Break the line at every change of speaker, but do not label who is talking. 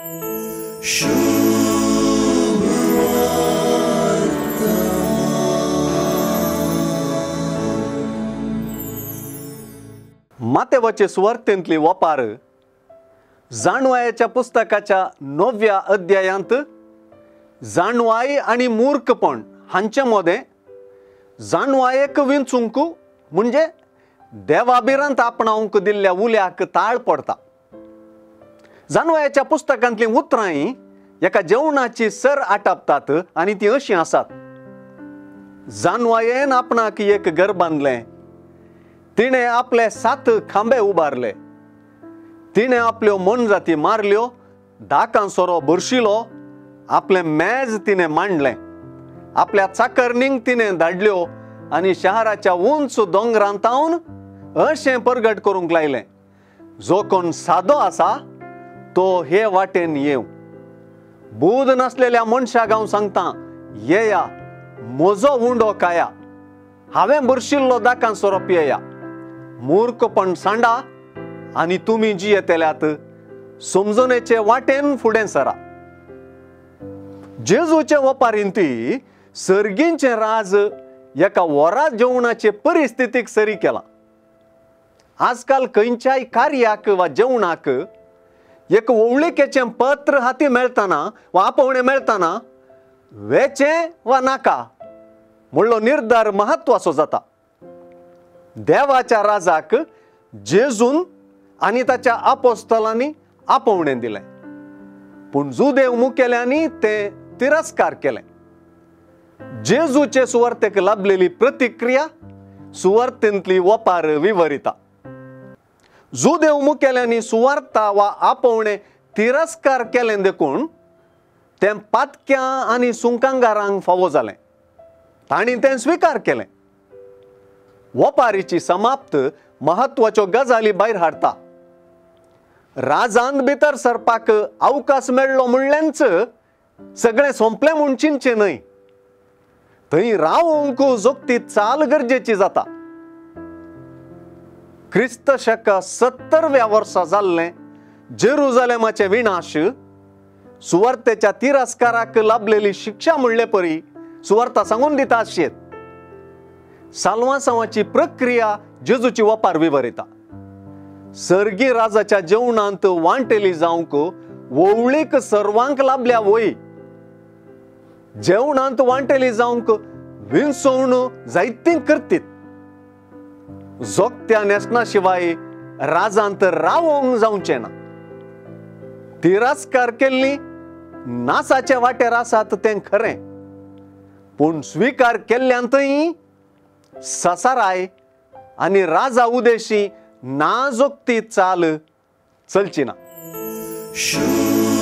मातेवाचे सुवार्तेंतली वपार. जाणवायाच्या पुस्तकाच्या नवव्या अध्यायांत जाणवाई आणि मूर्खपण हांचे मोदे जाणवायेक विंचूंक म्हणजे देवाभिरांत आपणावंक दिल्ल्या उल्याक ताळ पडता. जाणवायाच्या पुस्तकांतली उतरांय एका जेवणाची सर आटापतात आणि ती अशी आसात जाणवायेन आपणाक एक घर बांदलें तिणे आपले सात खांबे उबारले तिणे आपल्यो मन जाती मारल्यो धाकां सोरो बुरशिलो आपले मेज तिने मांडले आपल्या चाकरणींक तिने धाडल्यो आनी शहराच्या उंच दोंगरांतावन अशें परगट करूंक लायलें जो कोण सादो आसा तो हे वाटेन येव बोध नासलेल्या मनशाक हांव सांगता येया म्हजो उंडो काया हांवें भरशिल्लो दाकान सोरो येया. मूर्खपण सांडा आणि तुम्ही जी येतेल्यात समजणेचे वाटेन फुडें सरा. जेजूचे वपारिंती सर्गींचे राज एका वरा जेवणाचे परिस्थितीक सरी केला. आजकाल खंयच्याय कार्याक वा जेवणाक एक ओवळिकेचें पत्र हाती मेळटाना वा आपोवणें मेळटाना वेचे वा नाका म्हणलो निर्धार महत्वाचो जाता. देवाच्या राजाक जेजून आणि ताच्या आपोस्तलांनी आपोवणें दिलें. पूण जुदेव मुखेल्यांनी ते तिरस्कार केले. जेजूचे सुवर्तेक लाभलेली प्रतिक्रिया सुवर्तेंतली वपार विवरिता. जुदेव मुखेल्यांनी सुवार्ता वा आपोवणे तिरस्कार केले देखून तें पातक्यां आनी सुंकांगारांक फावो जालें. तांणी तें स्विकार केलें. वपारीची समाप्त महत्वाच्यो गजाली भायर हाडटा राजांत भितर सरपाक अवकाश मेळ्ळो म्हणलेंच सगळें सोंपलें म्हूण चिंतचें न्हय. थंय रावंक जोगती चाल गरजेची जाता. क्रिस्त शक सत्तरव्या वर्सा जाल्लें जेरुजालेमाचें विनाश सुवार्तेच्या तिरस्काराक लाभलेली शिक्षा म्हणले परी सुवार्ता सांगून दिता आशेत साल्वासांवाची प्रक्रिया जेजूची वापार विवरिता. सर्गी राजाच्या जेवणांत वांटेली जावंक वोवळीक सर्वांक लाभल्या वय जेवणांत वांटेली जावंक विंसवण जायतीं करतीत. जोगत्या नेसना शिवाय राजांत रावोंग जावचें ना तिरस्कार केल्ली नासाच्या वाटेर आसात तें खरें पूण स्विकार केल्ल्यांतय ससाराय आनी राजा उदेशी नाजोगती चाल चलची ना
Shoot.